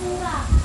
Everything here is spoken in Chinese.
哭了